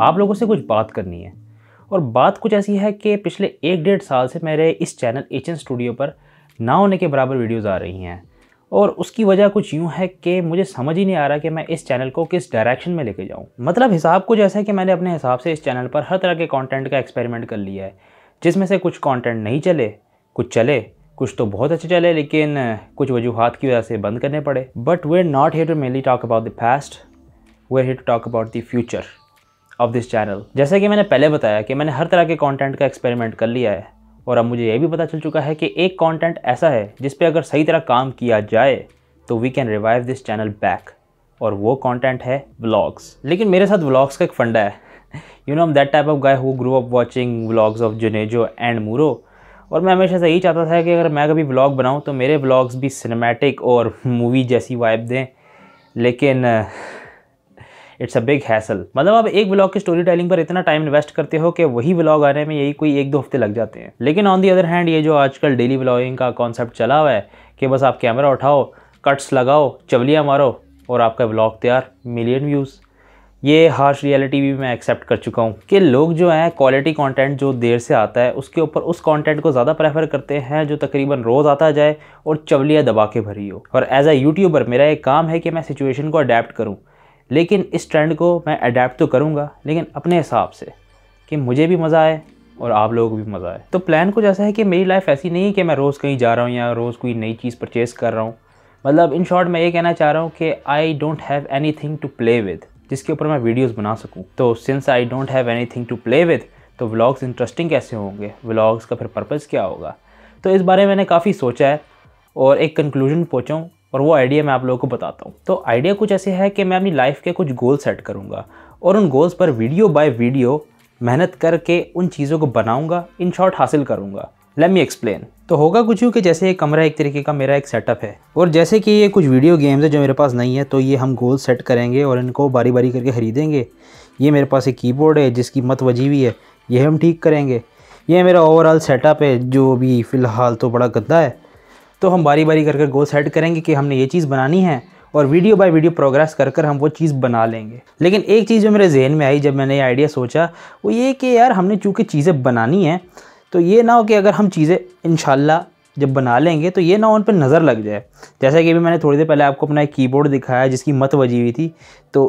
आप लोगों से कुछ बात करनी है। और बात कुछ ऐसी है कि पिछले एक डेढ़ साल से मेरे इस चैनल एच स्टूडियो पर ना होने के बराबर वीडियोज़ आ रही हैं। और उसकी वजह कुछ यूँ है कि मुझे समझ ही नहीं आ रहा कि मैं इस चैनल को किस डायरेक्शन में लेके जाऊँ। मतलब हिसाब कुछ ऐसा है कि मैंने अपने हिसाब से इस चैनल पर हर तरह के कंटेंट का एक्सपेरिमेंट कर लिया है, जिसमें से कुछ कंटेंट नहीं चले, कुछ चले, कुछ तो बहुत अच्छे चले, लेकिन कुछ वजूहत की वजह से बंद करने पड़े। But we are not here to mainly talk about the past we are here to talk about the future of this channel जैसे कि मैंने पहले बताया कि मैंने हर तरह के कंटेंट का एक्सपेरिमेंट कर लिया है, और अब मुझे यह भी पता चल चुका है कि एक कंटेंट ऐसा है जिस पे अगर सही तरह काम किया जाए तो we can revive this channel back और वो कंटेंट है व्लॉग्स लेकिन मेरे साथ व्लॉग्स का एक फंडा है। You know um that type of guy who grow up watching vlogs of Junejo and Mooroo और मैं हमेशा से यही चाहता था कि अगर मैं कभी व्लॉग बनाऊँ तो मेरे व्लॉग्स भी सिनेमैटिक और मूवी जैसी वाइब दें। लेकिन इट्स अ बिग हैसल। मतलब आप एक ब्लॉग की स्टोरी टेलिंग पर इतना टाइम इन्वेस्ट करते हो कि वही ब्लॉग आने में यही कोई एक दो हफ़्ते लग जाते हैं। लेकिन ऑन दी अदर हैंड ये जो आजकल डेली ब्लॉगिंग का कॉन्सेप्ट चला हुआ है कि बस आप कैमरा उठाओ कट्स लगाओ, चवलियाँ मारो और आपका ब्लॉग तैयार मिलियन व्यूज़ ये हार्श रियलिटी भी मैं एक्सेप्ट कर चुका हूँ कि लोग जो हैं क्वालिटी कंटेंट जो देर से आता है, उसके ऊपर उस कंटेंट को ज़्यादा प्रेफर करते हैं जो तकरीबन रोज़ आता जाए और चवलियाँ दबा के भरी हो। और एज अ यूट्यूबर मेरा एक काम है कि मैं सिचुएशन को अडेप्ट करूँ। लेकिन इस ट्रेंड को मैं अडेप्ट तो करूँगा, लेकिन अपने हिसाब से कि मुझे भी मज़ा आए और आप लोगों को भी मज़ा आए। तो प्लान कुछ ऐसा है कि मेरी लाइफ ऐसी नहीं है कि मैं रोज़ कहीं जा रहा हूँ या रोज़ कोई नई चीज़ परचेस कर रहा हूँ। मतलब इन शॉर्ट मैं ये कहना चाह रहा हूँ कि I don't have anything to play with जिसके ऊपर मैं वीडियोज़ बना सकूँ। तो since I don't have anything to play with तो व्लॉग्स इंटरेस्टिंग कैसे होंगे? व्लॉग्स का फिर पर्पज़ क्या होगा? तो इस बारे में मैंने काफ़ी सोचा है और एक कंक्लूजन पहुँचा हूँ और वो आइडिया मैं आप लोगों को बताता हूँ। तो आइडिया कुछ ऐसे है कि मैं अपनी लाइफ के कुछ गोल सेट करूँगा और उन गोल्स पर वीडियो बाय वीडियो मेहनत करके उन चीज़ों को बनाऊँगा इन शॉर्ट हासिल करूँगा। लेट मी एक्सप्लेन तो होगा कुछ यूँ कि जैसे एक कमरा एक तरीके का मेरा एक सेटअप है और जैसे कि ये कुछ वीडियो गेम्स है जो मेरे पास नहीं है तो ये हम गोल सेट करेंगे और इनको बारी बारी करके ख़रीदेंगे। ये मेरे पास एक कीबोर्ड है जिसकी मत वजी हुई है, ये हम ठीक करेंगे। ये मेरा ओवरऑल सेटअप है, जो अभी फ़िलहाल तो बड़ा गंदा है। तो हम बारी बारी करके गोल सेट करेंगे कि हमने ये चीज़ बनानी है और वीडियो बाय वीडियो प्रोग्रेस कर कर हम वो चीज़ बना लेंगे। लेकिन एक चीज़ जो मेरे जहन में आई जब मैंने ये आइडिया सोचा, वो ये कि यार हमने चूँकि चीज़ें बनानी हैं तो ये ना हो कि अगर हम चीज़ें इन जब बना लेंगे तो ये ना उन पर नज़र लग जाए। जैसा कि अभी मैंने थोड़ी देर पहले आपको अपना एक कीबोर्ड दिखाया जिसकी मत वजी हुई थी तो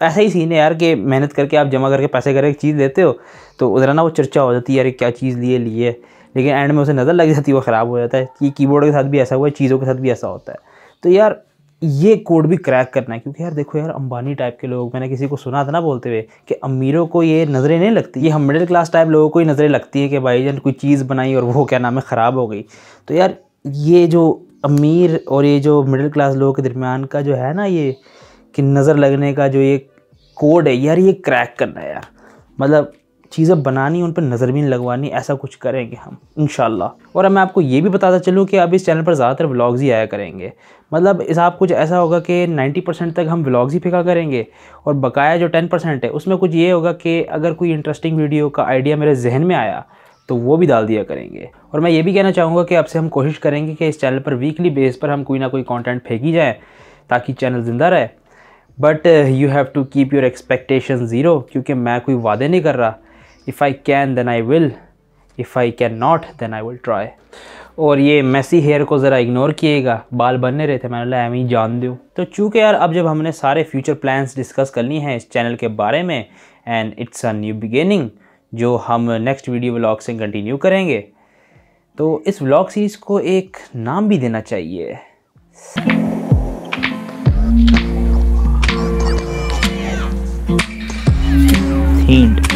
ऐसा ही सीन है यार कि मेहनत करके आप जमा करके पैसे करके चीज़ देते हो तो उधर ना वो चर्चा हो जाती है यार क्या चीज़ लिए लिए? लेकिन एंड में उसे नज़र लग जाती है, वो ख़राब हो जाता है। कि कीबोर्ड के साथ भी ऐसा हुआ है, चीज़ों के साथ भी ऐसा होता है। तो यार, ये कोड भी क्रैक करना है, क्योंकि यार देखो यार, अंबानी टाइप के लोग, मैंने किसी को सुना था ना बोलते हुए, कि अमीरों को ये नज़रें नहीं लगती। ये हम मिडिल क्लास टाइप लोगों को ही नज़रें लगती है कि भाई जान, कोई चीज़ बनाई और वो, क्या नाम है, ख़राब हो गई। तो यार, ये जो अमीर और ये जो मिडिल क्लास लोगों के दरमियान का जो है ना ये, कि नज़र लगने का जो ये कोड है, यार ये क्रैक करना है यार। मतलब चीज़ें बनानी, उन पर नज़र भी लगवानी, ऐसा कुछ करेंगे हम इन और मैं आपको ये भी बताता चलूँ कि अब इस चैनल पर ज़्यादातर व्लॉग्स ही आया करेंगे। मतलब इस आप कुछ ऐसा होगा कि 90 परसेंट तक हम व्लॉग्स ही फेंका करेंगे, और बकाया जो 10 परसेंट है, उसमें कुछ ये होगा कि अगर कोई इंटरेस्टिंग वीडियो का आइडिया मेरे जहन में आया तो वो भी डाल दिया करेंगे। और मैं ये भी कहना चाहूँगा कि अब से हम कोशिश करेंगे कि इस चैनल पर वीकली बेस पर हम कोई ना कोई कॉन्टेंट फेंकी जाए, ताकि चैनल ज़िंदा रहे। But you have to keep your expectation zero क्योंकि मैं कोई वादे नहीं कर रहा। If I can then I will if I can not then I will try और ये मैसी हेयर को ज़रा इग्नोर किएगा। बाल बनने रहे थे, मैंने बोला, एम ही जान दूँ। तो चूँकि यार, अब जब हमने सारे फ्यूचर प्लान्स डिस्कस कर लिए हैं इस चैनल के बारे में and it's a new beginning जो हम नेक्स्ट वीडियो व्लॉग से कंटिन्यू करेंगे तो इस व्लॉग सीरीज़ को एक नाम भी देना चाहिए। Themed